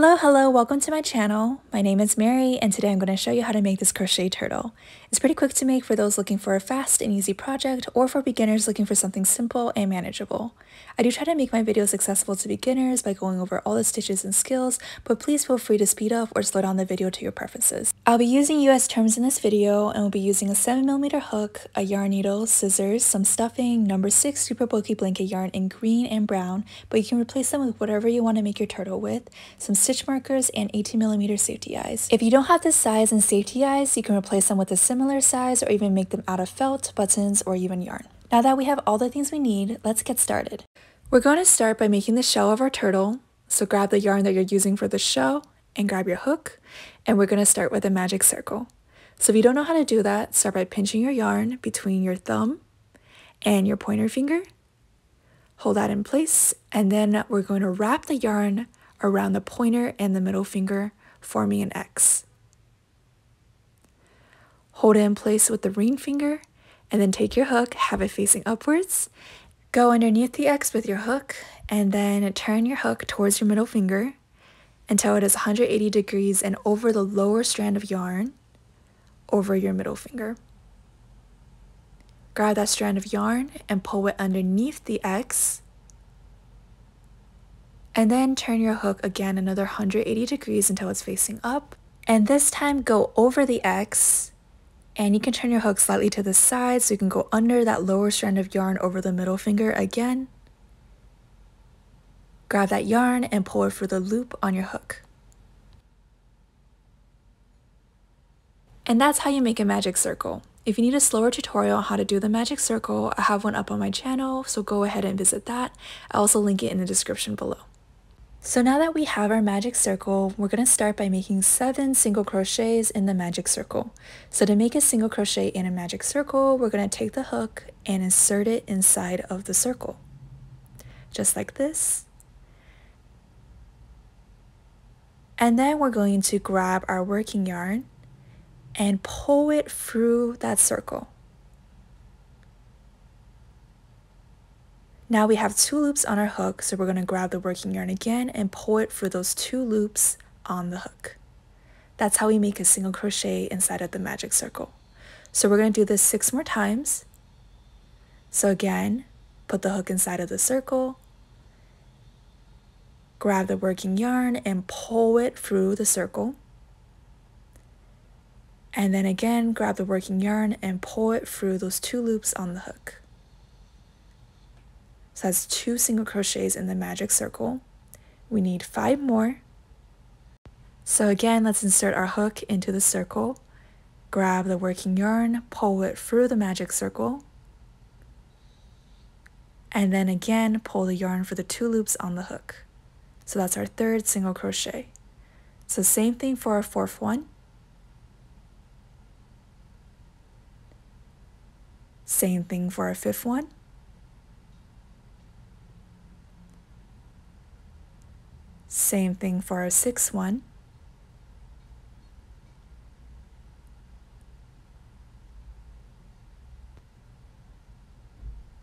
Hello, hello, welcome to my channel. My name is Mary and today I'm going to show you how to make this crochet turtle. It's pretty quick to make for those looking for a fast and easy project or for beginners looking for something simple and manageable. I do try to make my videos accessible to beginners by going over all the stitches and skills, but please feel free to speed up or slow down the video to your preferences. I'll be using US terms in this video and will be using a 7mm hook, a yarn needle, scissors, some stuffing, number 6 super bulky blanket yarn in green and brown, but you can replace them with whatever you want to make your turtle with, some stitch markers, and 18mm safety eyes. If you don't have this size and safety eyes, you can replace them with a similar size or even make them out of felt, buttons, or even yarn. Now that we have all the things we need, let's get started. We're going to start by making the shell of our turtle. So grab the yarn that you're using for the shell and grab your hook, and we're going to start with a magic circle. So if you don't know how to do that, start by pinching your yarn between your thumb and your pointer finger. Hold that in place, and then we're going to wrap the yarn around the pointer and the middle finger, forming an X. Hold it in place with the ring finger, and then take your hook, have it facing upwards, go underneath the X with your hook, and then turn your hook towards your middle finger until it is 180 degrees and over the lower strand of yarn over your middle finger. Grab that strand of yarn and pull it underneath the X and then turn your hook again another 180 degrees until it's facing up. And this time go over the X and you can turn your hook slightly to the side so you can go under that lower strand of yarn over the middle finger again. Grab that yarn and pull it through the loop on your hook. And that's how you make a magic circle. If you need a slower tutorial on how to do the magic circle, I have one up on my channel, so go ahead and visit that. I'll also link it in the description below. So now that we have our magic circle, we're going to start by making seven single crochets in the magic circle. So to make a single crochet in a magic circle, we're going to take the hook and insert it inside of the circle. Just like this. And then we're going to grab our working yarn and pull it through that circle. Now we have two loops on our hook, so we're going to grab the working yarn again and pull it through those two loops on the hook. That's how we make a single crochet inside of the magic circle. So we're going to do this six more times. So again, put the hook inside of the circle, grab the working yarn and pull it through the circle. And then again, grab the working yarn and pull it through those two loops on the hook. So that's two single crochets in the magic circle. We need five more. So again, let's insert our hook into the circle. Grab the working yarn, pull it through the magic circle. And then again, pull the yarn for the two loops on the hook. So that's our third single crochet. So same thing for our fourth one. Same thing for our fifth one. Same thing for our sixth one.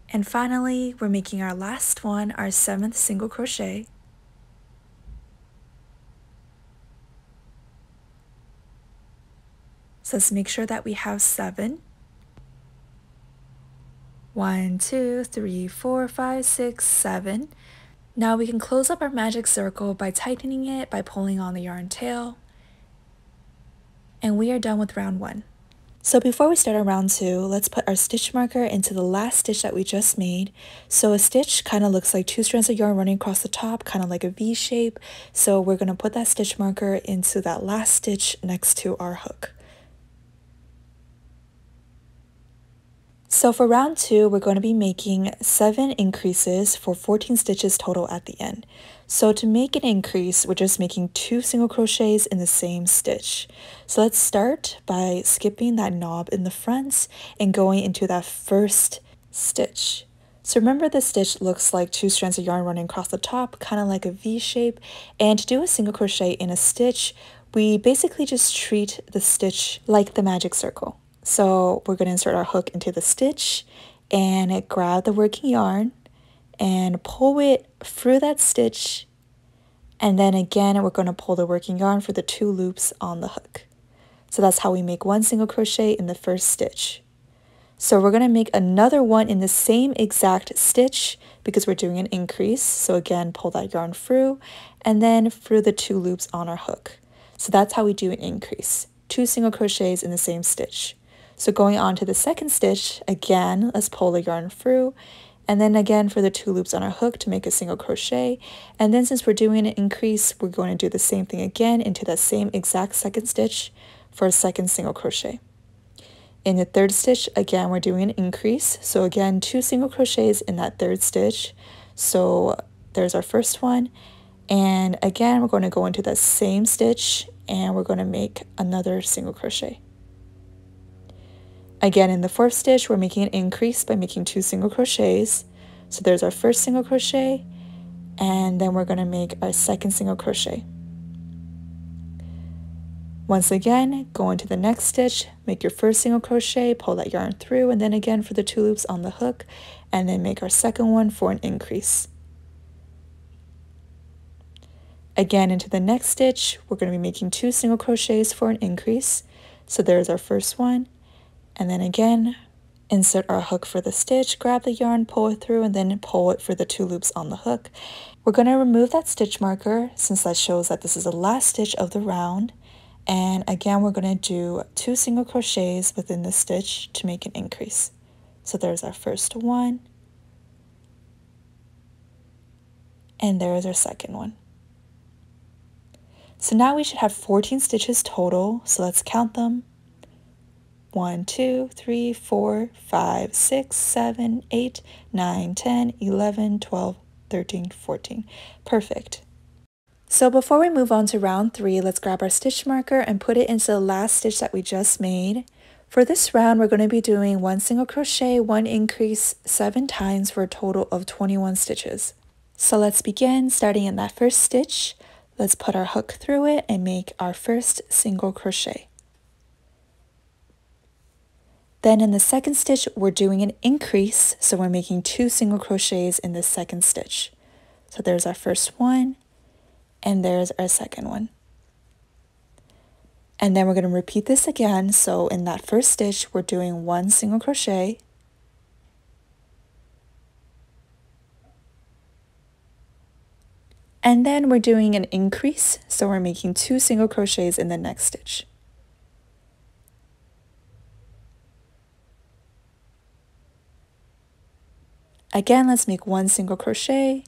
And finally, we're making our last one, our seventh single crochet. So let's make sure that we have seven. One, two, three, four, five, six, seven. Now we can close up our magic circle by tightening it by pulling on the yarn tail. And we are done with round one. So before we start on round two, let's put our stitch marker into the last stitch that we just made. So a stitch kind of looks like two strands of yarn running across the top, kind of like a V shape. So we're going to put that stitch marker into that last stitch next to our hook. So for round two, we're going to be making seven increases for 14 stitches total at the end. So to make an increase, we're just making two single crochets in the same stitch. So let's start by skipping that knob in the front and going into that first stitch. So remember the stitch looks like two strands of yarn running across the top, kind of like a V shape. And to do a single crochet in a stitch, we basically just treat the stitch like the magic circle. So we're going to insert our hook into the stitch and grab the working yarn and pull it through that stitch And then again, we're going to pull the working yarn for the two loops on the hook. So that's how we make one single crochet in the first stitch. So we're going to make another one in the same exact stitch because we're doing an increase. So again, pull that yarn through and then through the two loops on our hook. So that's how we do an increase. Two single crochets in the same stitch. So going on to the second stitch, again, let's pull the yarn through and then again for the two loops on our hook to make a single crochet. And then since we're doing an increase, we're going to do the same thing again into that same exact second stitch for a second single crochet. In the third stitch, again, we're doing an increase. So again, two single crochets in that third stitch. So there's our first one. And again, we're going to go into that same stitch and we're going to make another single crochet. Again, in the fourth stitch, we're making an increase by making two single crochets. So there's our first single crochet, and then we're going to make our second single crochet. Once again, go into the next stitch, make your first single crochet, pull that yarn through, and then again for the two loops on the hook, and then make our second one for an increase. Again, into the next stitch, we're going to be making two single crochets for an increase. So there's our first one, and then again, insert our hook for the stitch, grab the yarn, pull it through, and then pull it for the two loops on the hook. We're going to remove that stitch marker since that shows that this is the last stitch of the round. And again, we're going to do two single crochets within the stitch to make an increase. So there's our first one. And there is our second one. So now we should have 14 stitches total. So let's count them. 1, 2, 3, 4, 5, 6, 7, 8, 9, 10, 11, 12, 13, 14. Perfect. So before we move on to round three, let's grab our stitch marker and put it into the last stitch that we just made. For this round, we're going to be doing one single crochet, one increase, seven times for a total of 21 stitches. So let's begin starting in that first stitch. Let's put our hook through it and make our first single crochet. Then in the second stitch, we're doing an increase, so we're making two single crochets in the second stitch. So there's our first one, and there's our second one. And then we're going to repeat this again. So in that first stitch, we're doing one single crochet. And then we're doing an increase. So we're making two single crochets in the next stitch. Again, let's make one single crochet.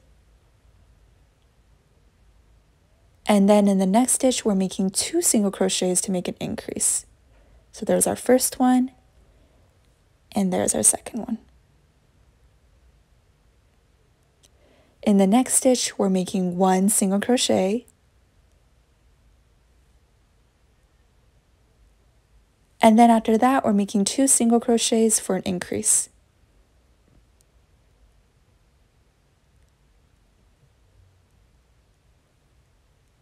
And then in the next stitch, we're making two single crochets to make an increase. So there's our first one, and there's our second one. In the next stitch, we're making one single crochet. And then after that, we're making two single crochets for an increase.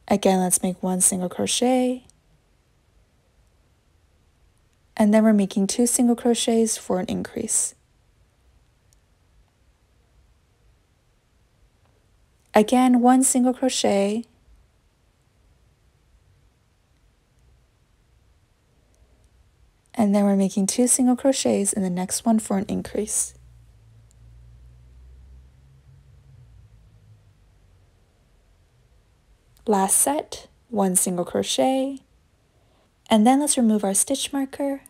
Again, let's make one single crochet. And then we're making two single crochets for an increase. Again, one single crochet. And then we're making two single crochets in the next one for an increase. Last set, one single crochet, and then let's remove our stitch marker.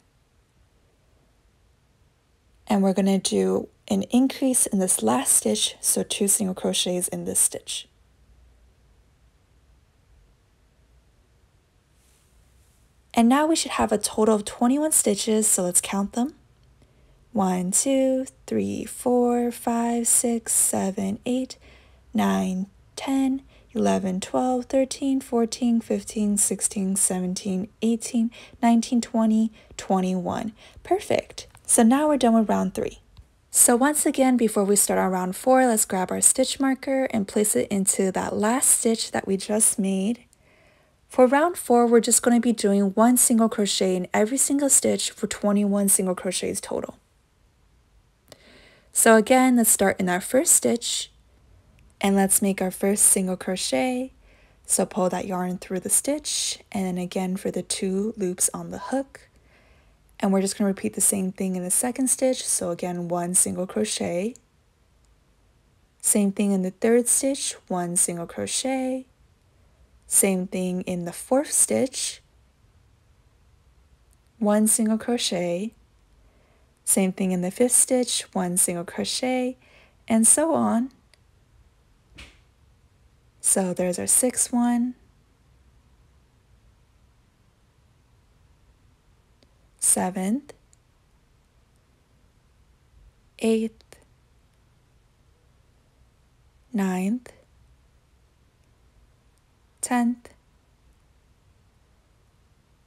And we're going to do an increase in this last stitch, so two single crochets in this stitch. And now we should have a total of 21 stitches, so let's count them. 1, 2, 3, 4, 5, 6, 7, 8, 9, 10, 11, 12, 13, 14, 15, 16, 17, 18, 19, 20, 21. Perfect. So now we're done with round three. So once again, before we start on round four, let's grab our stitch marker and place it into that last stitch that we just made. For round four, we're just going to be doing one single crochet in every single stitch for 21 single crochets total. So again, let's start in our first stitch and let's make our first single crochet So pull that yarn through the stitch and then again for the two loops on the hook. And we're just going to repeat the same thing in the second stitch. So again, one single crochet. Same thing in the third stitch, one single crochet. Same thing in the fourth stitch, one single crochet. Same thing in the fifth stitch, one single crochet, and so on. So there's our sixth one, seventh, Eighth. Ninth. Tenth.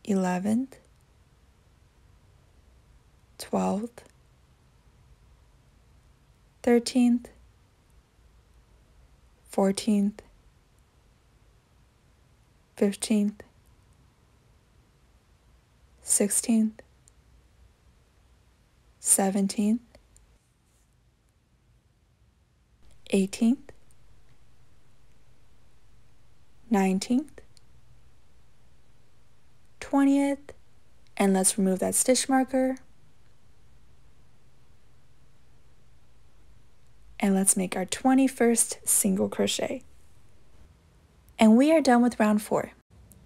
Eleventh. Twelfth. Thirteenth. Fourteenth 15th, 16th, 17th, 18th, 19th, 20th, and let's remove that stitch marker. And let's make our 21st single crochet. And we are done with round four.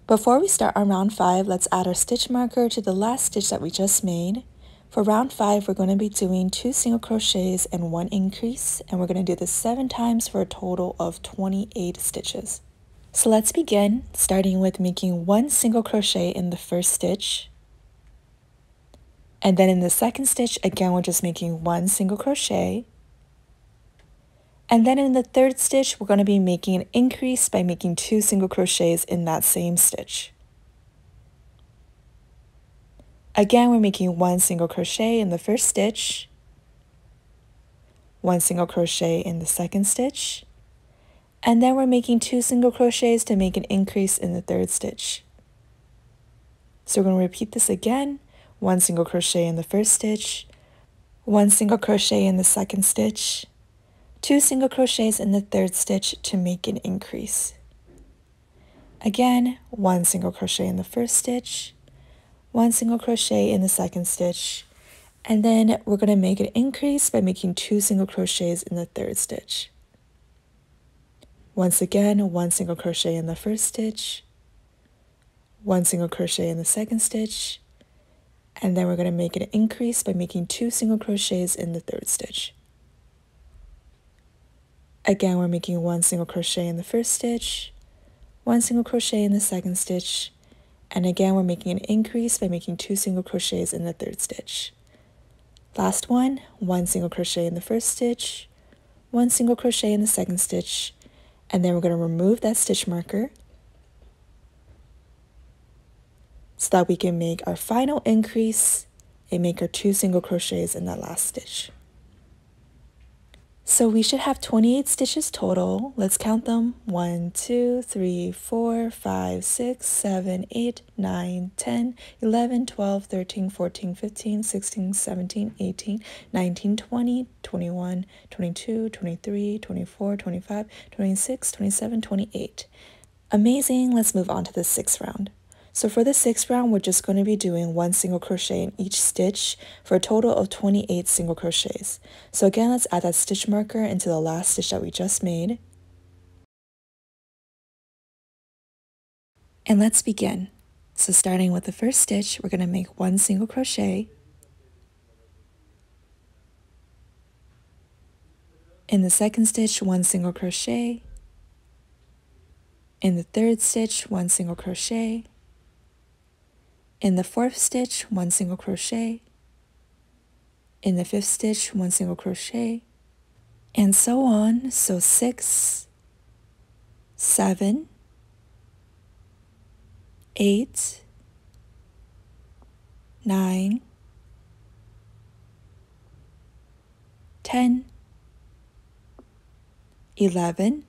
Before we start on round five, let's add our stitch marker to the last stitch that we just made. For round five, we're going to be doing two single crochets and one increase, and we're going to do this seven times for a total of 28 stitches. So let's begin, starting with making one single crochet in the first stitch. And then in the second stitch, again, we're just making one single crochet. And then in the third stitch, we're going to be making an increase by making two single crochets in that same stitch. Again, we're making one single crochet in the first stitch, one single crochet in the second stitch, and then we're making two single crochets to make an increase in the third stitch. So we're going to repeat this again, one single crochet in the first stitch, one single crochet in the second stitch, two single crochets in the third stitch to make an increase. Again, one single crochet in the first stitch, one single crochet in the second stitch, and then we're going to make an increase by making two single crochets in the third stitch. Once again, one single crochet in the first stitch, one single crochet in the second stitch, and then we're going to make an increase by making two single crochets in the third stitch. Again, we're making one single crochet in the first stitch, one single crochet in the second stitch, and again, we're making an increase by making two single crochets in the third stitch. Last one, one single crochet in the first stitch, one single crochet in the second stitch, and then we're going to remove that stitch marker so that we can make our final increase and make our two single crochets in that last stitch. So we should have 28 stitches total. Let's count them. 1, 2, 3, 4, 5, 6, 7, 8, 9, 10, 11, 12, 13, 14, 15, 16, 17, 18, 19, 20, 21, 22, 23, 24, 25, 26, 27, 28. Amazing. Let's move on to the sixth round. So for the sixth round, we're just going to be doing one single crochet in each stitch for a total of 28 single crochets. So again, let's add that stitch marker into the last stitch that we just made. And let's begin. So starting with the first stitch, we're going to make one single crochet. In the second stitch, one single crochet. In the third stitch, one single crochet. In the fourth stitch, one single crochet. In the fifth stitch, one single crochet. And so on. So six, seven, eight, nine, ten, eleven,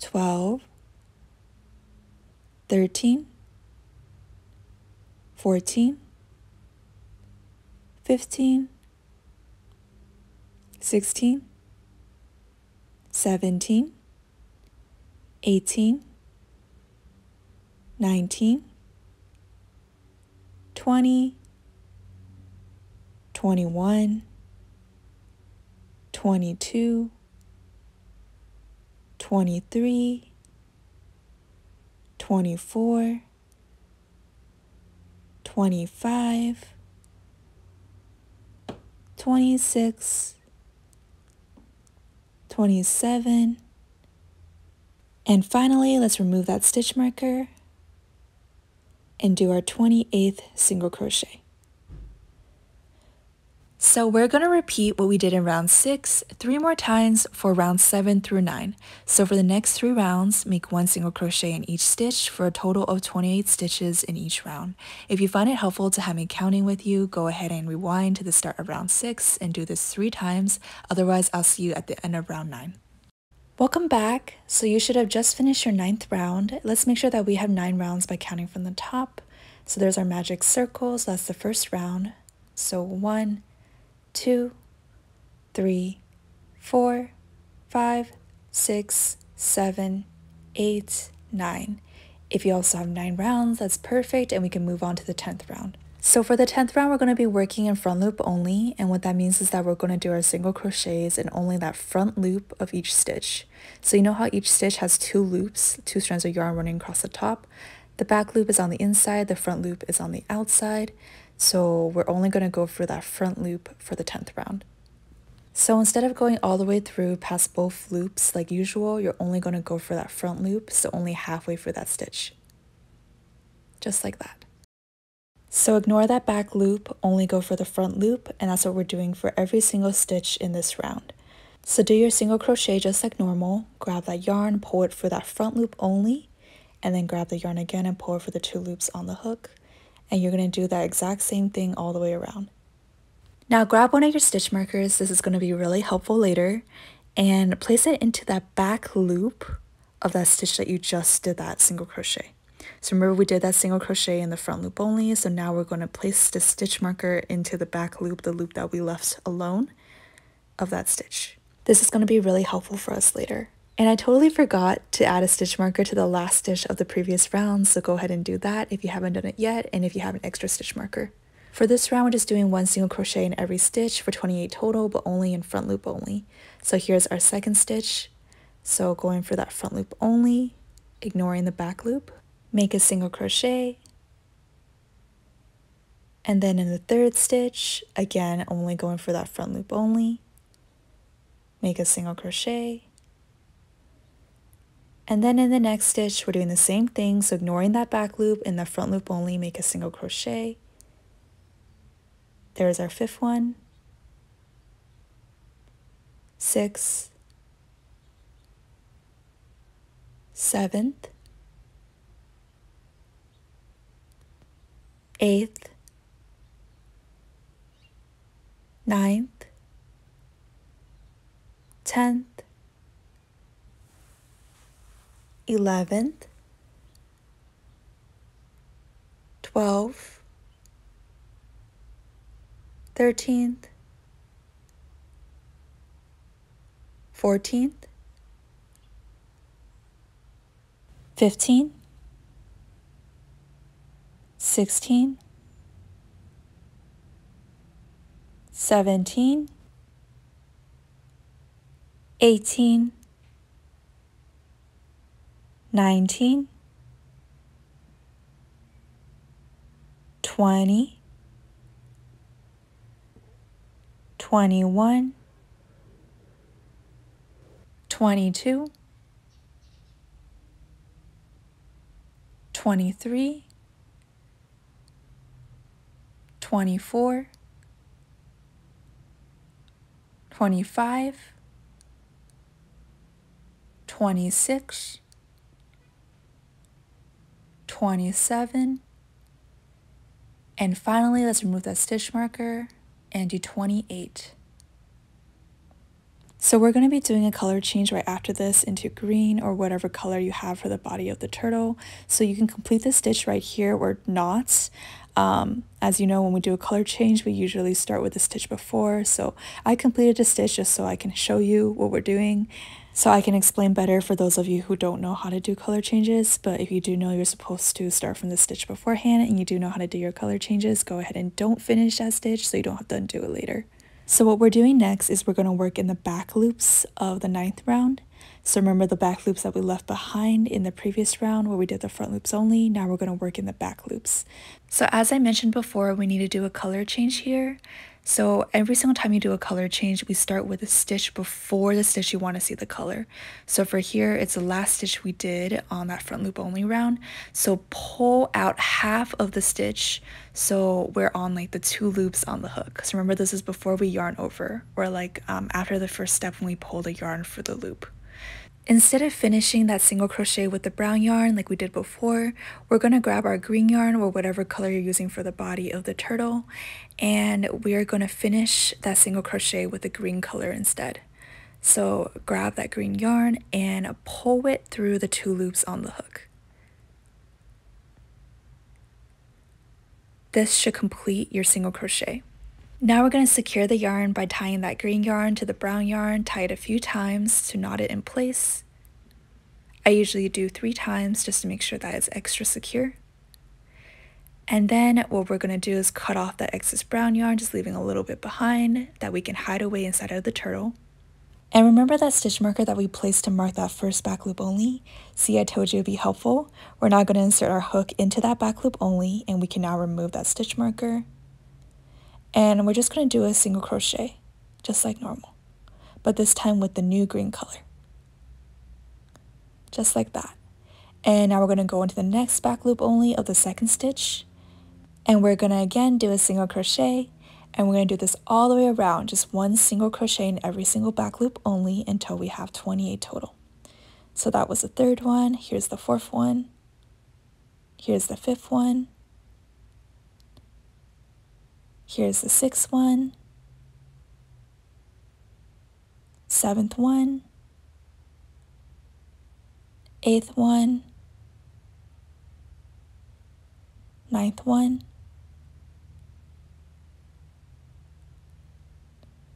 twelve, thirteen. 14, 15, 16, 17, 18, 19, 20, 21, 22, 23, 24, 25, 26, 27, and finally, let's remove that stitch marker and do our 28th single crochet. So we're going to repeat what we did in round 6 three more times for round 7 through 9. So for the next three rounds, make one single crochet in each stitch for a total of 28 stitches in each round. If you find it helpful to have me counting with you, go ahead and rewind to the start of round 6 and do this three times. Otherwise, I'll see you at the end of round 9. Welcome back. So you should have just finished your ninth round. Let's make sure that we have nine rounds by counting from the top. So there's our magic circles. That's the first round. So one, two, three, four, five, six, seven, eight, nine. If you also have nine rounds, that's perfect, and we can move on to the 10th round. So for the 10th round, we're going to be working in front loop only. And what that means is that we're going to do our single crochets in only that front loop of each stitch. So you know how each stitch has two loops, two strands of yarn running across the top? The back loop is on the inside, the front loop is on the outside. So we're only going to go for that front loop for the 10th round. So instead of going all the way through past both loops like usual, you're only going to go for that front loop, so only halfway through that stitch. Just like that. So ignore that back loop, only go for the front loop, and that's what we're doing for every single stitch in this round. So do your single crochet just like normal, grab that yarn, pull it for that front loop only, and then grab the yarn again and pull it for the two loops on the hook. And you're going to do that exact same thing all the way around. Now grab one of your stitch markers, this is going to be really helpful later, and place it into that back loop of that stitch that you just did that single crochet. So remember we did that single crochet in the front loop only, so now we're going to place the stitch marker into the back loop, the loop that we left alone of that stitch. This is going to be really helpful for us later. And I totally forgot to add a stitch marker to the last stitch of the previous round, so go ahead and do that if you haven't done it yet and if you have an extra stitch marker. For this round, we're just doing one single crochet in every stitch for 28 total, but only in front loop only. So here's our second stitch. So going for that front loop only, ignoring the back loop make a single crochet and then in the third stitch again only going for that front loop only make a single crochet and then in the next stitch we're doing the same thing. So ignoring that back loop in the front loop only make a single crochet. There's our fifth one. Seventh. Eighth, ninth, tenth, eleventh, twelfth, thirteenth, fourteenth, fifteen, 16, 17, 18, 19, 20, 21, 22, 23, 24, 25, 26, 27, and finally let's remove that stitch marker and do 28. So we're going to be doing a color change right after this into green or whatever color you have for the body of the turtle. So you can complete the stitch right here or not. Um, as you know, when we do a color change, we usually start with the stitch before. So I completed a stitch just so I can show you what we're doing. So I can explain better for those of you who don't know how to do color changes, but if you do know you're supposed to start from the stitch beforehand and you do know how to do your color changes, go ahead and don't finish that stitch so you don't have to undo it later. So what we're doing next is we're going to work in the back loops of the ninth round. So remember the back loops that we left behind in the previous round where we did the front loops only. Now we're going to work in the back loops. So as I mentioned before, we need to do a color change here. So every single time you do a color change, we start with a stitch before the stitch you want to see the color. So for here, it's the last stitch we did on that front loop only round. So pull out half of the stitch so we're on like the two loops on the hook. So remember this is before we yarn over or like um, after the first step when we pull the yarn for the loop. Instead of finishing that single crochet with the brown yarn like we did before, we're going to grab our green yarn or whatever color you're using for the body of the turtle and we are going to finish that single crochet with the green color instead. So grab that green yarn and pull it through the two loops on the hook. This should complete your single crochet. Now we're going to secure the yarn by tying that green yarn to the brown yarn, tie it a few times to knot it in place. I usually do three times just to make sure that it's extra secure. And then what we're going to do is cut off that excess brown yarn, just leaving a little bit behind that we can hide away inside of the turtle. And remember that stitch marker that we placed to mark that first back loop only? See, I told you it'd be helpful. We're now going to insert our hook into that back loop only, and we can now remove that stitch marker and we're just going to do a single crochet just like normal but this time with the new green color just like that and now we're going to go into the next back loop only of the second stitch and we're to again do a single crochet. And we're to do this all the way around just one single crochet in every single back loop only until we have 28 total. So that was the third one. Here's the fourth one. Here's the fifth one. Here's the sixth one, seventh one, eighth one, ninth one,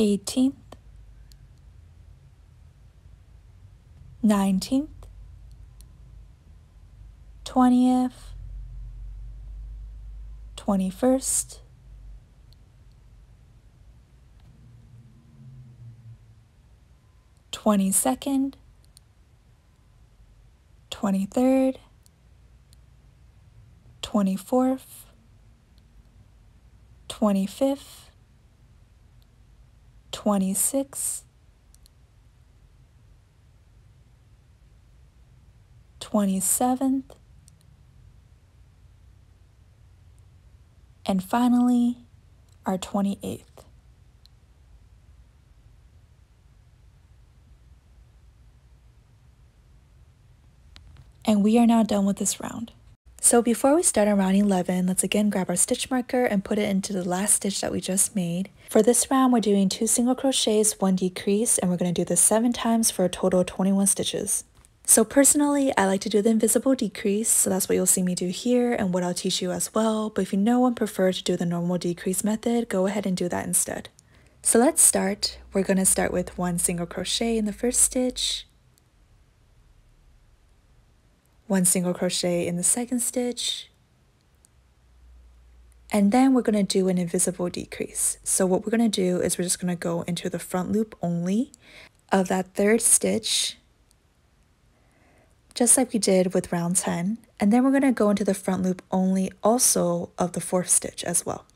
14th, 15th, 16th, 17th, 18th, 19th, 20th, 21st, 22nd, 23rd, 24th, 25th, 26th, 27th, and finally our 28th. And we are now done with this round. So before we start on round 11, let's again grab our stitch marker and put it into the last stitch that we just made. For this round, we're doing two single crochets, one decrease, and we're going to do this seven times for a total of 21 stitches. So personally, I like to do the invisible decrease, so that's what you'll see me do here and what I'll teach you as well. But if you know and prefer to do the normal decrease method, go ahead and do that instead. So let's start. We're going to start with one single crochet in the first stitch, one single crochet in the second stitch, and then we're going to do an invisible decrease. So what we're going to do is we're just going to go into the front loop only of that third stitch, just like we did with round 10. And then we're going to go into the front loop only also of the fourth stitch as well.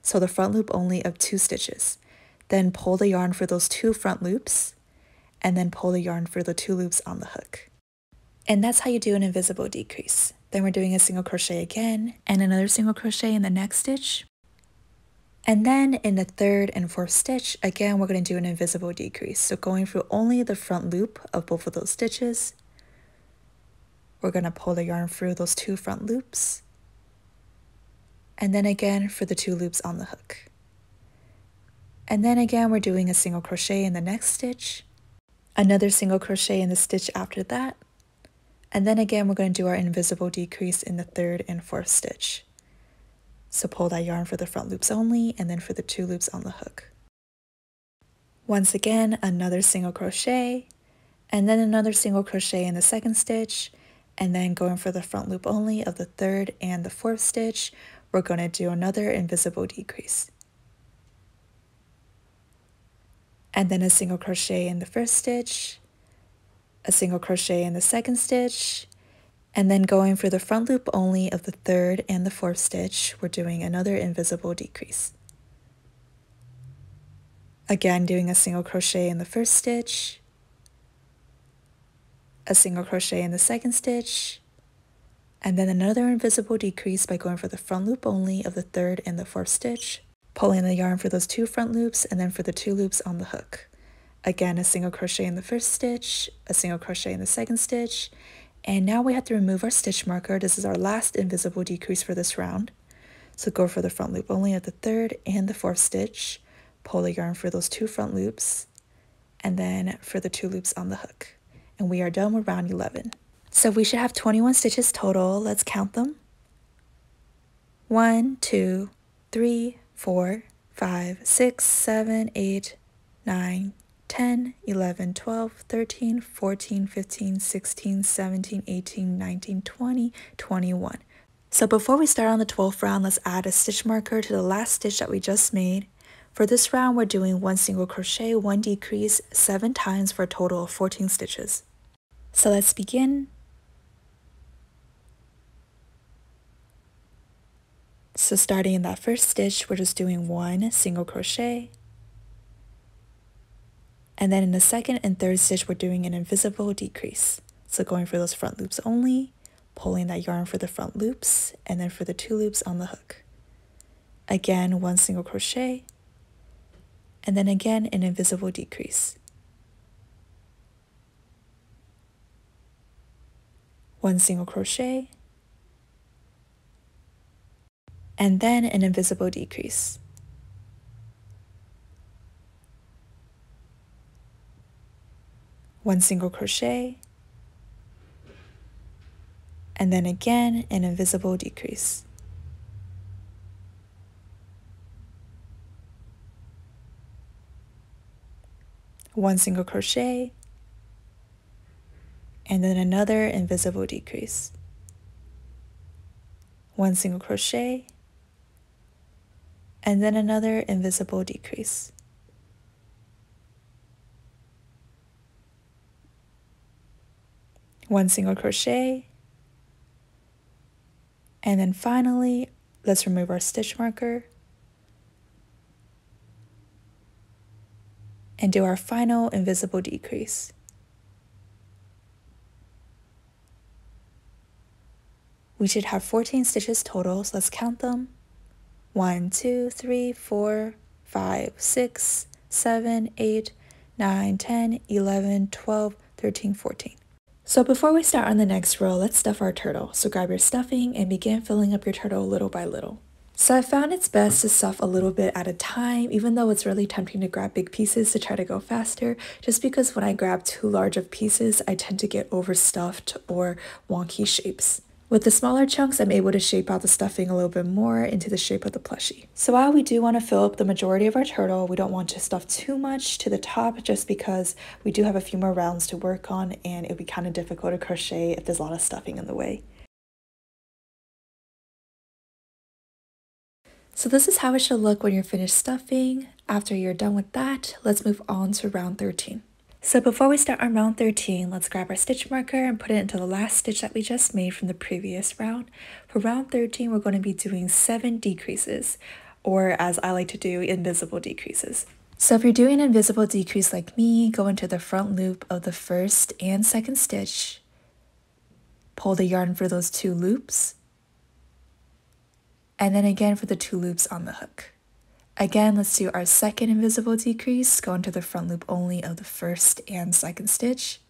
So the front loop only of two stitches. Then pull the yarn for those two front loops, and then pull the yarn for the two loops on the hook. And that's how you do an invisible decrease. Then we're doing a single crochet again and another single crochet in the next stitch. And then in the third and fourth stitch, again, we're going to do an invisible decrease. So going through only the front loop of both of those stitches, we're going to pull the yarn through those two front loops. And then again for the two loops on the hook. And then again, we're doing a single crochet in the next stitch, another single crochet in the stitch after that, and then again, we're going to do our invisible decrease in the third and fourth stitch. So pull that yarn for the front loops only, and then for the two loops on the hook. Once again, another single crochet, and then another single crochet in the second stitch, and then going for the front loop only of the third and the fourth stitch, we're going to do another invisible decrease. and then a single crochet in the first stitch, a single crochet in the second stitch, and then going for the front loop only of the third and the fourth stitch, we're doing another invisible decrease. Again, doing a single crochet in the first stitch, a single crochet in the second stitch, and then another invisible decrease by going for the front loop only of the third and the fourth stitch, pulling the yarn for those two front loops and then for the two loops on the hook. Again, a single crochet in the first stitch, a single crochet in the second stitch, and now we have to remove our stitch marker. This is our last invisible decrease for this round. So go for the front loop only at the third and the fourth stitch, pull the yarn for those two front loops, and then for the two loops on the hook. And we are done with round 11. So we should have 21 stitches total. Let's count them. One, two, three, four, five, six, seven, eight, nine, 10, 11, 12, 13, 14, 15, 16, 17, 18, 19, 20, 21. So before we start on the 12th round, let's add a stitch marker to the last stitch that we just made. For this round, we're doing one single crochet, one decrease, seven times for a total of 14 stitches. So let's begin. So starting in that first stitch, we're just doing one single crochet. And then in the second and third stitch, we're doing an invisible decrease. So going for those front loops only, pulling that yarn for the front loops, and then for the two loops on the hook. Again, one single crochet, and then again an invisible decrease. One single crochet, and then an invisible decrease. One single crochet, and then again an invisible decrease. One single crochet, and then another invisible decrease. One single crochet, and then another invisible decrease. One single crochet, and then finally, let's remove our stitch marker and do our final invisible decrease. We should have 14 stitches total, so let's count them. 1, 2, 3, 4, 5, 6, 7, 8, 9, 10, 11, 12, 13, 14. So before we start on the next row, let's stuff our turtle. So grab your stuffing and begin filling up your turtle little by little. So I found it's best to stuff a little bit at a time, even though it's really tempting to grab big pieces to try to go faster, just because when I grab too large of pieces, I tend to get overstuffed or wonky shapes. With the smaller chunks, I'm able to shape out the stuffing a little bit more into the shape of the plushie. So while we do want to fill up the majority of our turtle, we don't want to stuff too much to the top just because we do have a few more rounds to work on and it would be kind of difficult to crochet if there's a lot of stuffing in the way. So this is how it should look when you're finished stuffing. After you're done with that, let's move on to round 13. So before we start on round 13, let's grab our stitch marker and put it into the last stitch that we just made from the previous round. For round 13, we're going to be doing seven decreases, or as I like to do, invisible decreases. So if you're doing an invisible decrease like me, go into the front loop of the first and second stitch, pull the yarn for those two loops, and then again for the two loops on the hook. Again, let's do our second invisible decrease, go into the front loop only of the first and second stitch.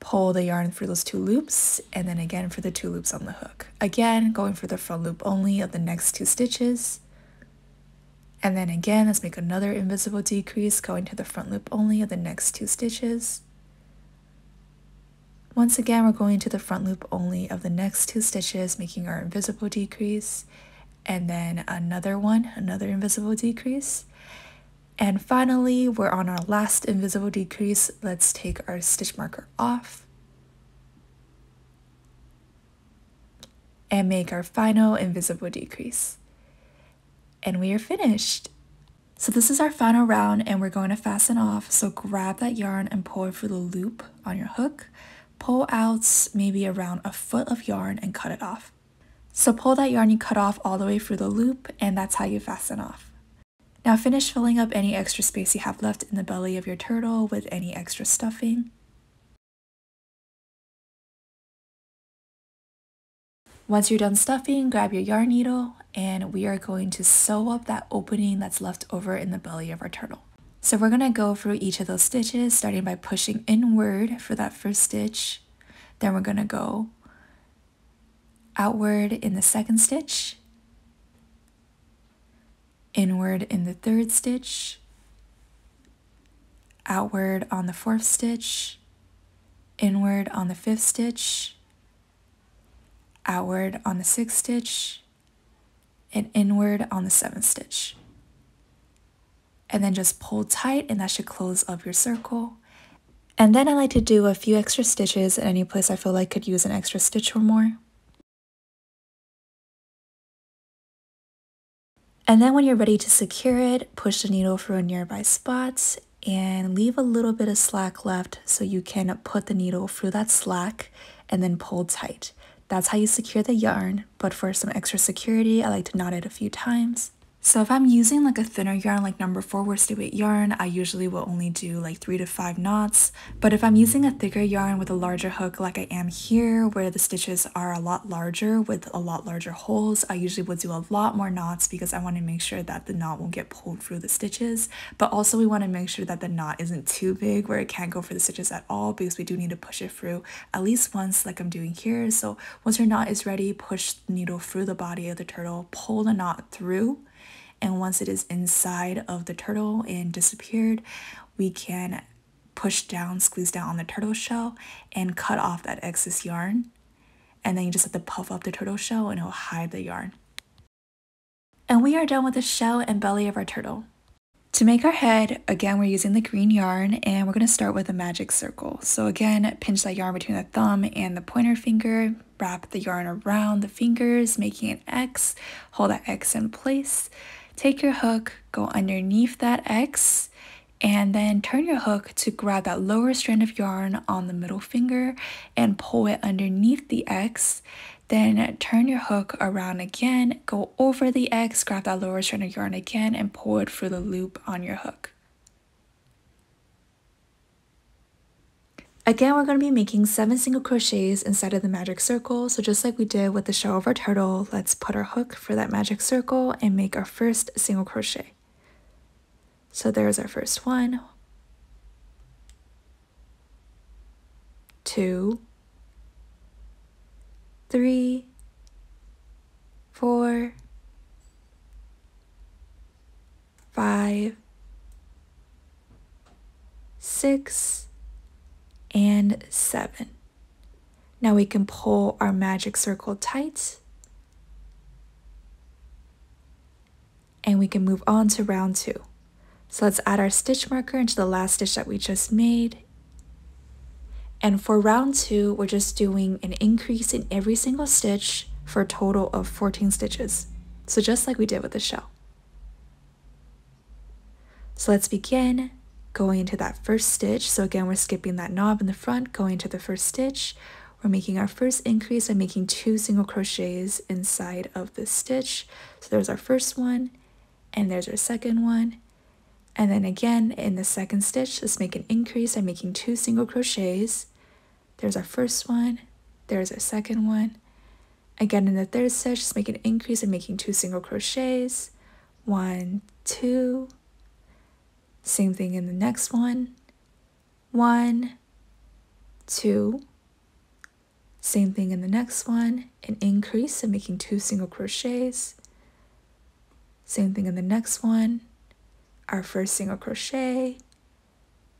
Pull the yarn through those two loops, and then again for the two loops on the hook. Again, going for the front loop only of the next two stitches. And then again, let's make another invisible decrease, going to the front loop only of the next two stitches. Once again, we're going to the front loop only of the next two stitches, making our invisible decrease and then another one, another invisible decrease. And finally, we're on our last invisible decrease. Let's take our stitch marker off and make our final invisible decrease. And we are finished. So this is our final round and we're going to fasten off. So grab that yarn and pull it through the loop on your hook. Pull out maybe around a foot of yarn and cut it off. So pull that yarn you cut off all the way through the loop and that's how you fasten off. Now finish filling up any extra space you have left in the belly of your turtle with any extra stuffing. Once you're done stuffing, grab your yarn needle and we are going to sew up that opening that's left over in the belly of our turtle. So we're going to go through each of those stitches starting by pushing inward for that first stitch. Then we're going to go outward in the second stitch, inward in the third stitch, outward on the fourth stitch, inward on the fifth stitch, outward on the sixth stitch, and inward on the seventh stitch. And then just pull tight and that should close up your circle. And then I like to do a few extra stitches at any place I feel like could use an extra stitch or more. And then when you're ready to secure it, push the needle through a nearby spot and leave a little bit of slack left so you can put the needle through that slack and then pull tight. That's how you secure the yarn, but for some extra security, I like to knot it a few times. So if I'm using like a thinner yarn like number four worsted weight yarn, I usually will only do like three to five knots. But if I'm using a thicker yarn with a larger hook like I am here, where the stitches are a lot larger with a lot larger holes, I usually would do a lot more knots because I want to make sure that the knot won't get pulled through the stitches. But also we want to make sure that the knot isn't too big where it can't go for the stitches at all because we do need to push it through at least once like I'm doing here. So once your knot is ready, push the needle through the body of the turtle, pull the knot through and once it is inside of the turtle and disappeared, we can push down, squeeze down on the turtle shell and cut off that excess yarn. And then you just have to puff up the turtle shell and it'll hide the yarn. And we are done with the shell and belly of our turtle. To make our head, again, we're using the green yarn and we're to start with a magic circle. So again, pinch that yarn between the thumb and the pointer finger, wrap the yarn around the fingers, making an X, hold that X in place, Take your hook, go underneath that X, and then turn your hook to grab that lower strand of yarn on the middle finger and pull it underneath the X. Then turn your hook around again, go over the X, grab that lower strand of yarn again, and pull it through the loop on your hook. Again, we're going to be making seven single crochets inside of the magic circle. So just like we did with the shell of our turtle, let's put our hook for that magic circle and make our first single crochet. So there's our first one, two, three, four, five, six, and seven. Now we can pull our magic circle tight and we can move on to round two. So let's add our stitch marker into the last stitch that we just made. And for round two, we're just doing an increase in every single stitch for a total of 14 stitches. So just like we did with the shell. So let's begin going into that first stitch. So again, we're skipping that knob in the front, going to the first stitch. We're making our first increase and making two single crochets inside of the stitch. So there's our first one, and there's our second one. And then again, in the second stitch, let's make an increase. I'm making two single crochets. There's our first one, there's our second one, Again, in the third stitch, just make an increase and making two single crochets. One, two. Same thing in the next one. One, two. Same thing in the next one, an increase and making two single crochets. Same thing in the next one, our first single crochet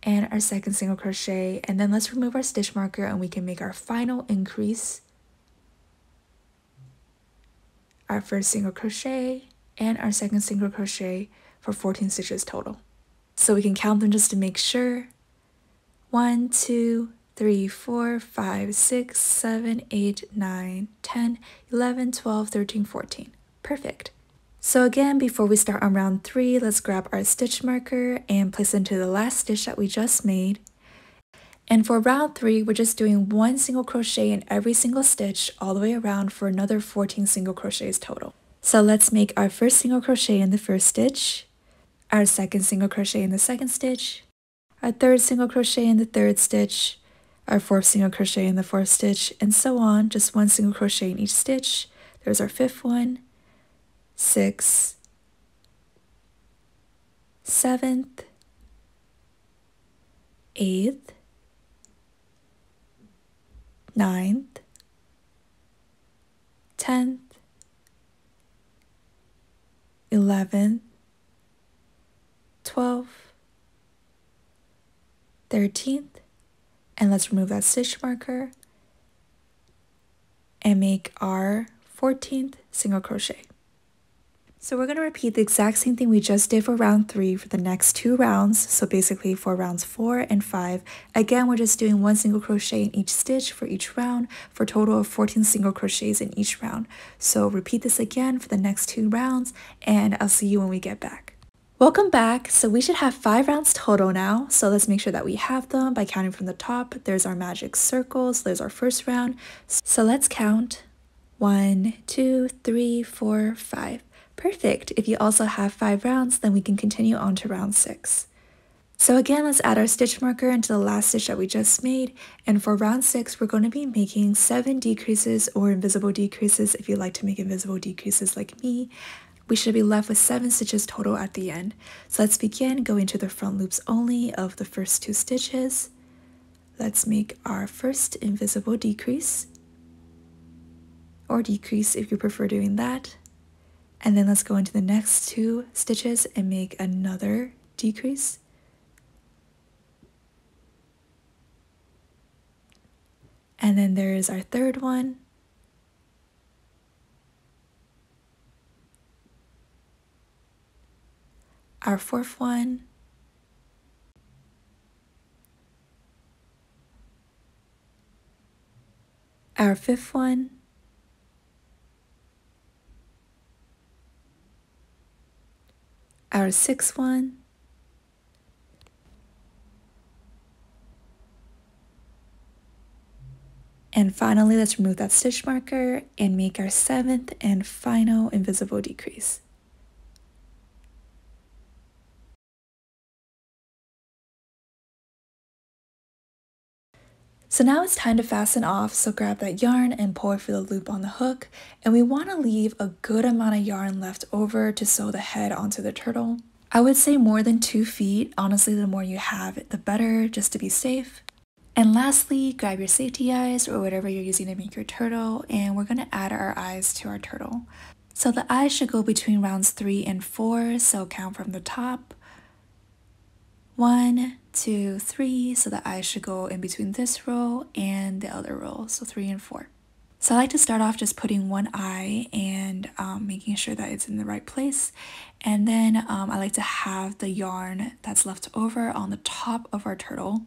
and our second single crochet. And then let's remove our stitch marker and we can make our final increase. Our first single crochet and our second single crochet for 14 stitches total. So we can count them just to make sure. One, two, three, four, five, six, seven, eight, nine, 10, 11, 12, 13, 14. Perfect. So again, before we start on round three, let's grab our stitch marker and place it into the last stitch that we just made. And for round three, we're just doing one single crochet in every single stitch all the way around for another 14 single crochets total. So let's make our first single crochet in the first stitch, our second single crochet in the second stitch, our third single crochet in the third stitch, our fourth single crochet in the fourth stitch, and so on, just one single crochet in each stitch. There's our fifth one, sixth, seventh, eighth, ninth, tenth, eleventh, twelfth, thirteenth, and let's remove that stitch marker and make our 14th single crochet. So we're going to repeat the exact same thing we just did for round three for the next two rounds. So basically for rounds four and five, again, we're just doing one single crochet in each stitch for each round for a total of 14 single crochets in each round. So repeat this again for the next two rounds and I'll see you when we get back. Welcome back. So we should have five rounds total now. So let's make sure that we have them by counting from the top. There's our magic circles. There's our first round. So let's count. One, two, three, four, five. Perfect. If you also have five rounds, then we can continue on to round six. So again, let's add our stitch marker into the last stitch that we just made. And for round six, we're going to be making seven decreases or invisible decreases if you like to make invisible decreases like me. We should be left with seven stitches total at the end. So let's begin going to the front loops only of the first two stitches. Let's make our first invisible decrease or decrease if you prefer doing that. And then let's go into the next two stitches and make another decrease. And then there is our third one. Our fourth one. Our fifth one. our sixth one, And finally, let's remove that stitch marker and make our seventh and final invisible decrease. So now it's time to fasten off, so grab that yarn and pull for the loop on the hook. And we want to leave a good amount of yarn left over to sew the head onto the turtle. I would say more than two feet. Honestly, the more you have, the better, just to be safe. And lastly, grab your safety eyes or whatever you're using to make your turtle, and we're gonna add our eyes to our turtle. So the eyes should go between rounds three and four, so count from the top. One, two, three. So the eyes should go in between this row and the other row. So three and four. So I like to start off just putting one eye and um, making sure that it's in the right place. And then um, I like to have the yarn that's left over on the top of our turtle.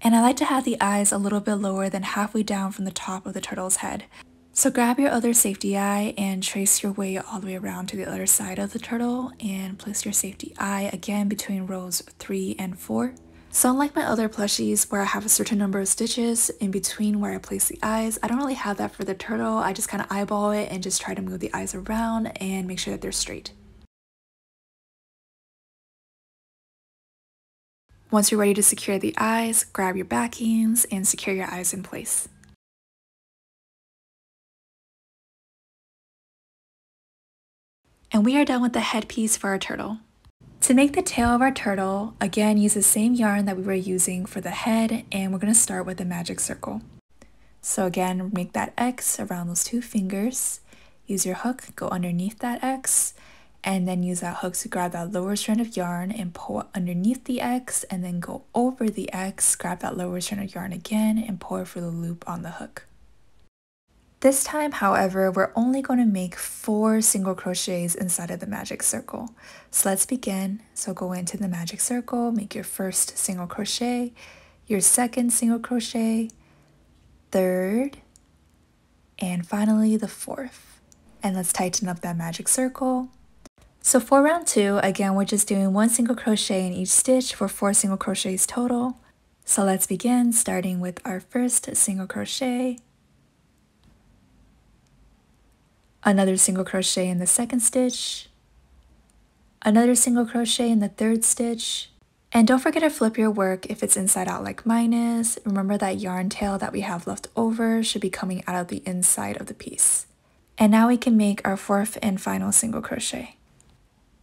And I like to have the eyes a little bit lower than halfway down from the top of the turtle's head. So grab your other safety eye and trace your way all the way around to the other side of the turtle and place your safety eye again between rows 3 and 4. So unlike my other plushies where I have a certain number of stitches in between where I place the eyes, I don't really have that for the turtle. I just kind of eyeball it and just try to move the eyes around and make sure that they're straight. Once you're ready to secure the eyes, grab your backings and secure your eyes in place. And we are done with the headpiece for our turtle. To make the tail of our turtle, again use the same yarn that we were using for the head and we're going to start with a magic circle. So again, make that X around those two fingers. Use your hook, go underneath that X, and then use that hook to grab that lower strand of yarn and pull underneath the X and then go over the X, grab that lower strand of yarn again and pull it for the loop on the hook. This time, however, we're only going to make four single crochets inside of the magic circle. So let's begin. So go into the magic circle, make your first single crochet, your second single crochet, third, and finally the fourth. And let's tighten up that magic circle. So for round two, again, we're just doing one single crochet in each stitch for four single crochets total. So let's begin starting with our first single crochet, another single crochet in the second stitch, another single crochet in the third stitch, and don't forget to flip your work if it's inside out like mine is. Remember that yarn tail that we have left over should be coming out of the inside of the piece. And now we can make our fourth and final single crochet.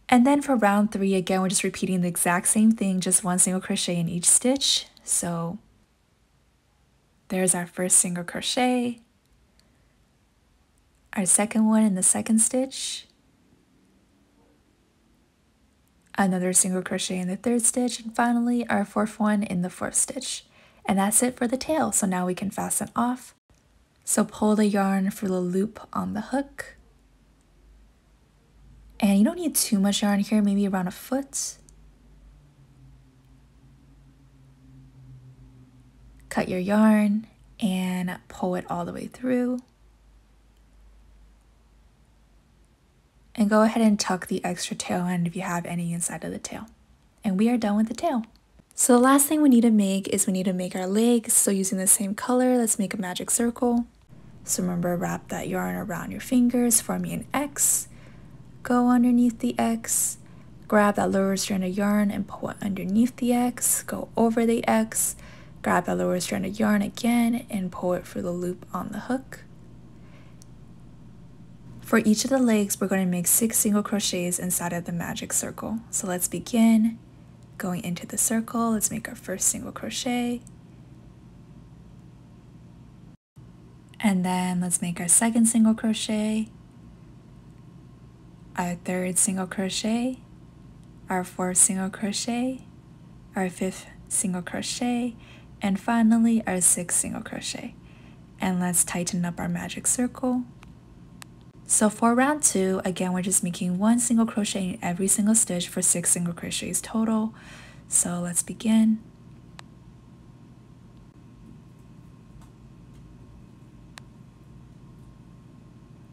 And then for round three, again, we're just repeating the exact same thing, just one single crochet in each stitch. So there's our first single crochet, our second one in the second stitch, another single crochet in the third stitch, and finally our fourth one in the fourth stitch. And that's it for the tail. So now we can fasten off. So pull the yarn for the loop on the hook. And you don't need too much yarn here, maybe around a foot. Cut your yarn and pull it all the way through. And go ahead and tuck the extra tail end if you have any inside of the tail. And we are done with the tail. So the last thing we need to make is we need to make our legs. So using the same color, let's make a magic circle. So remember, wrap that yarn around your fingers, forming an X. Go underneath the X, grab that lower strand of yarn and pull it underneath the X, go over the X, grab that lower strand of yarn again and pull it for the loop on the hook. For each of the legs, we're going to make six single crochets inside of the magic circle. So let's begin going into the circle. Let's make our first single crochet. And then let's make our second single crochet, our third single crochet, our fourth single crochet, our fifth single crochet, and finally our sixth single crochet. And let's tighten up our magic circle. So for round two, again, we're just making one single crochet in every single stitch for six single crochets total. So let's begin.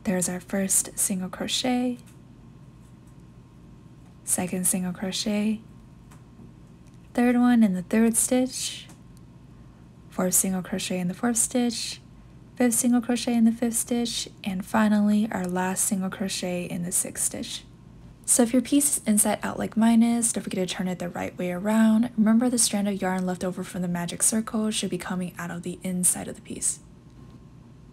There's our first single crochet, second single crochet, third one in the third stitch, fourth single crochet in the fourth stitch, fifth single crochet in the fifth stitch, and finally our last single crochet in the sixth stitch. So if your piece is inside out like mine is, don't forget to turn it the right way around. Remember the strand of yarn left over from the magic circle should be coming out of the inside of the piece.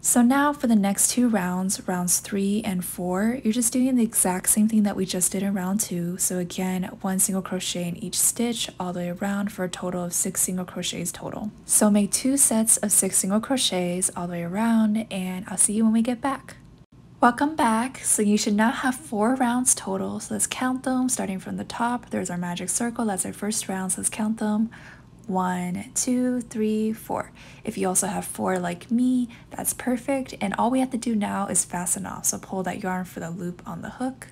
So now for the next two rounds, rounds three and four, you're just doing the exact same thing that we just did in round two. So again, one single crochet in each stitch all the way around for a total of six single crochets total. So make two sets of six single crochets all the way around and I'll see you when we get back. Welcome back. So you should now have four rounds total. So let's count them starting from the top. There's our magic circle. That's our first round. So let's count them one, two, three, four. If you also have four like me, that's perfect. And all we have to do now is fasten off. So pull that yarn for the loop on the hook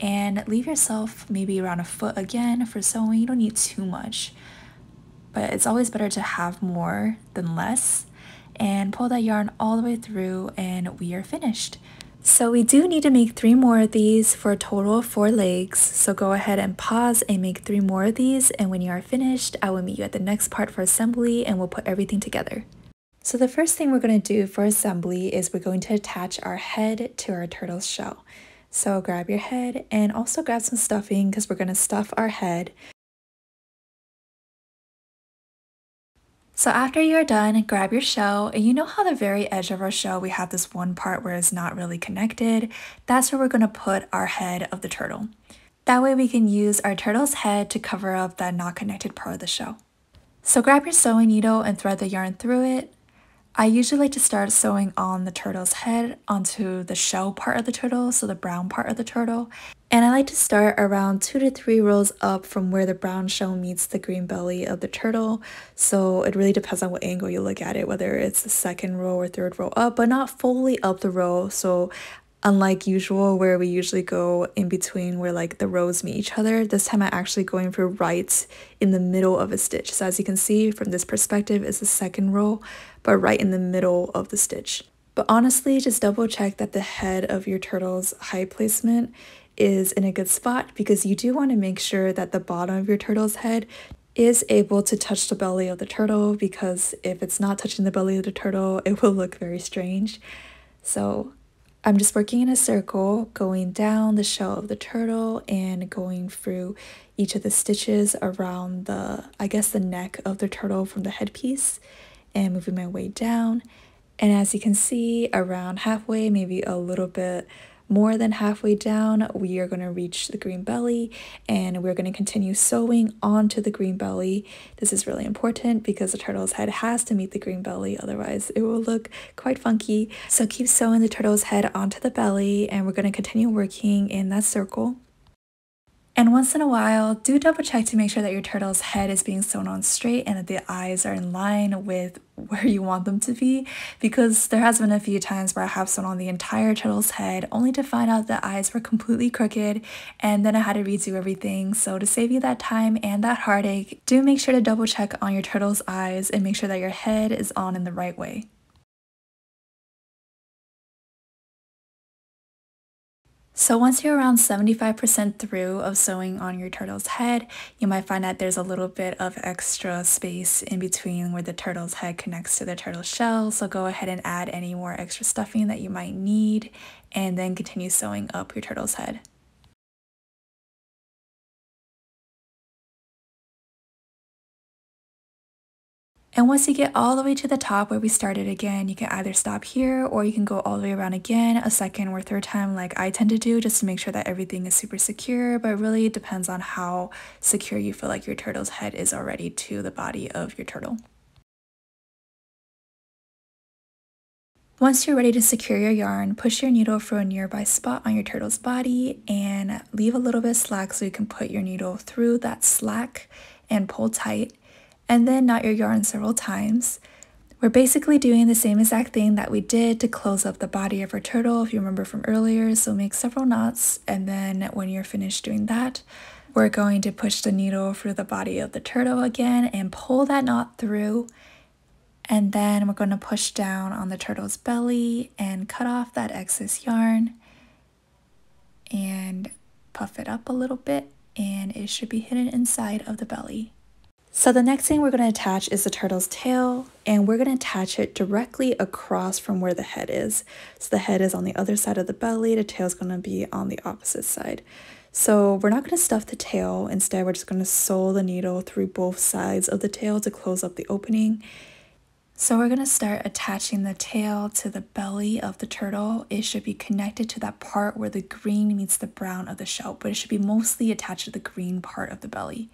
and leave yourself maybe around a foot again for sewing. You don't need too much, but it's always better to have more than less. And pull that yarn all the way through and we are finished. So we do need to make three more of these for a total of four legs. So go ahead and pause and make three more of these. And when you are finished, I will meet you at the next part for assembly and we'll put everything together. So the first thing we're going to do for assembly is we're going to attach our head to our turtle's shell. So grab your head and also grab some stuffing because we're going to stuff our head So after you're done, grab your shell, and you know how the very edge of our shell, we have this one part where it's not really connected? That's where we're gonna put our head of the turtle. That way we can use our turtle's head to cover up that not connected part of the shell. So grab your sewing needle and thread the yarn through it. I usually like to start sewing on the turtle's head onto the shell part of the turtle, so the brown part of the turtle. And I like to start around two to three rows up from where the brown shell meets the green belly of the turtle. So it really depends on what angle you look at it, whether it's the second row or third row up, but not fully up the row. So unlike usual where we usually go in between where like the rows meet each other this time i'm actually going for right in the middle of a stitch so as you can see from this perspective is the second row but right in the middle of the stitch but honestly just double check that the head of your turtle's hide placement is in a good spot because you do want to make sure that the bottom of your turtle's head is able to touch the belly of the turtle because if it's not touching the belly of the turtle it will look very strange so I'm just working in a circle, going down the shell of the turtle and going through each of the stitches around the, I guess, the neck of the turtle from the headpiece and moving my way down. And as you can see, around halfway, maybe a little bit more than halfway down, we are going to reach the green belly and we're going to continue sewing onto the green belly. This is really important because the turtle's head has to meet the green belly, otherwise it will look quite funky. So keep sewing the turtle's head onto the belly and we're going to continue working in that circle. And once in a while, do double check to make sure that your turtle's head is being sewn on straight and that the eyes are in line with where you want them to be because there has been a few times where I have sewn on the entire turtle's head only to find out the eyes were completely crooked and then I had to redo everything. So to save you that time and that heartache, do make sure to double check on your turtle's eyes and make sure that your head is on in the right way. So once you're around 75% through of sewing on your turtle's head, you might find that there's a little bit of extra space in between where the turtle's head connects to the turtle shell. So go ahead and add any more extra stuffing that you might need and then continue sewing up your turtle's head. And once you get all the way to the top where we started again, you can either stop here or you can go all the way around again a second or third time like I tend to do just to make sure that everything is super secure, but really it depends on how secure you feel like your turtle's head is already to the body of your turtle. Once you're ready to secure your yarn, push your needle through a nearby spot on your turtle's body and leave a little bit slack so you can put your needle through that slack and pull tight and then knot your yarn several times. We're basically doing the same exact thing that we did to close up the body of our turtle if you remember from earlier. So make several knots and then when you're finished doing that, we're going to push the needle through the body of the turtle again and pull that knot through. And then we're going to push down on the turtle's belly and cut off that excess yarn and puff it up a little bit and it should be hidden inside of the belly. So the next thing we're going to attach is the turtle's tail and we're going to attach it directly across from where the head is. So the head is on the other side of the belly, the tail is going to be on the opposite side. So we're not going to stuff the tail, instead we're just going to sew the needle through both sides of the tail to close up the opening. So we're going to start attaching the tail to the belly of the turtle. It should be connected to that part where the green meets the brown of the shell, but it should be mostly attached to the green part of the belly.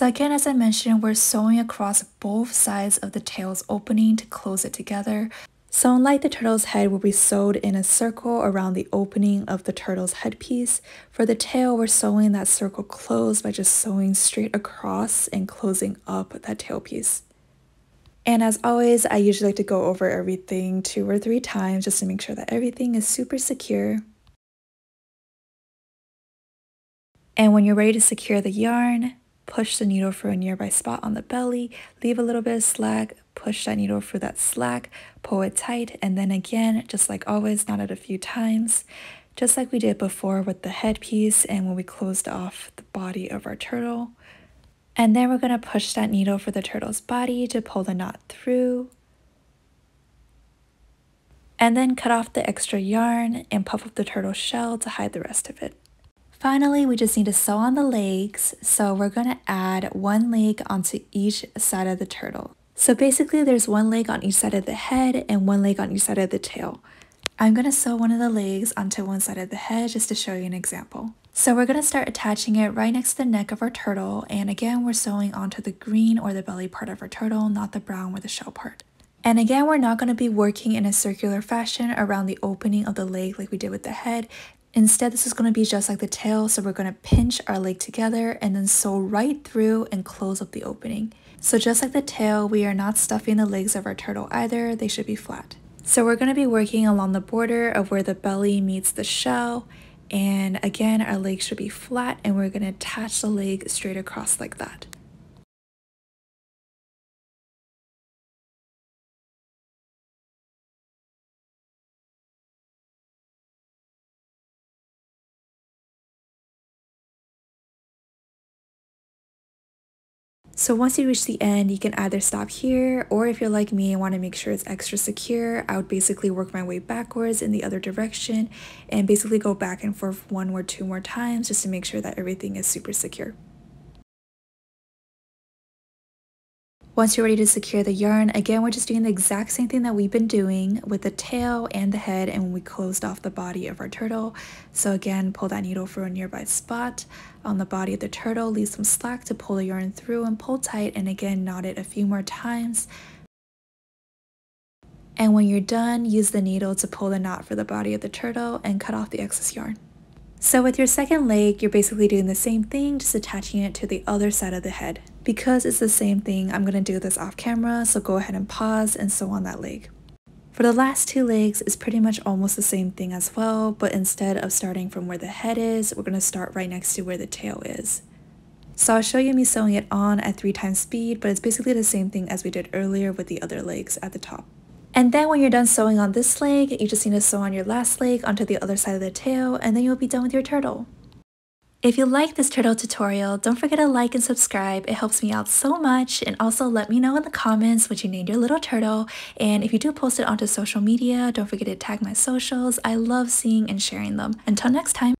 Again, as I mentioned, we're sewing across both sides of the tail's opening to close it together. So unlike the turtle's head where we sewed in a circle around the opening of the turtle's headpiece, for the tail we're sewing that circle closed by just sewing straight across and closing up that tail piece. And as always, I usually like to go over everything two or three times just to make sure that everything is super secure. And when you're ready to secure the yarn, push the needle through a nearby spot on the belly, leave a little bit of slack, push that needle through that slack, pull it tight, and then again, just like always, knot it a few times, just like we did before with the headpiece and when we closed off the body of our turtle. And then we're to push that needle for the turtle's body to pull the knot through. And then cut off the extra yarn and puff up the turtle shell to hide the rest of it. Finally, we just need to sew on the legs. So we're going to add one leg onto each side of the turtle. So basically there's one leg on each side of the head and one leg on each side of the tail. I'm going to sew one of the legs onto one side of the head just to show you an example. So we're going to start attaching it right next to the neck of our turtle and again we're sewing onto the green or the belly part of our turtle, not the brown or the shell part. And again, we're not going to be working in a circular fashion around the opening of the leg like we did with the head. Instead, this is going to be just like the tail, so we're going to pinch our leg together and then sew right through and close up the opening. So just like the tail, we are not stuffing the legs of our turtle either, they should be flat. So we're going to be working along the border of where the belly meets the shell and again, our leg should be flat and we're going to attach the leg straight across like that. So once you reach the end, you can either stop here, or if you're like me and want to make sure it's extra secure, I would basically work my way backwards in the other direction and basically go back and forth one or two more times just to make sure that everything is super secure. Once you're ready to secure the yarn, again, we're just doing the exact same thing that we've been doing with the tail and the head and when we closed off the body of our turtle. So again, pull that needle through a nearby spot on the body of the turtle, leave some slack to pull the yarn through and pull tight and again, knot it a few more times. And when you're done, use the needle to pull the knot for the body of the turtle and cut off the excess yarn. So with your second leg, you're basically doing the same thing, just attaching it to the other side of the head. Because it's the same thing, I'm going to do this off camera, so go ahead and pause and sew on that leg. For the last two legs, it's pretty much almost the same thing as well, but instead of starting from where the head is, we're going to start right next to where the tail is. So I'll show you me sewing it on at 3 times speed, but it's basically the same thing as we did earlier with the other legs at the top. And then when you're done sewing on this leg, you just need to sew on your last leg onto the other side of the tail, and then you'll be done with your turtle. If you like this turtle tutorial, don't forget to like and subscribe. It helps me out so much. And also let me know in the comments what you named your little turtle. And if you do post it onto social media, don't forget to tag my socials. I love seeing and sharing them. Until next time.